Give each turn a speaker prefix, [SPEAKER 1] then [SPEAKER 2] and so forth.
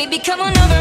[SPEAKER 1] Baby, come on over.